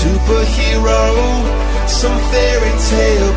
superhero, some fairy tale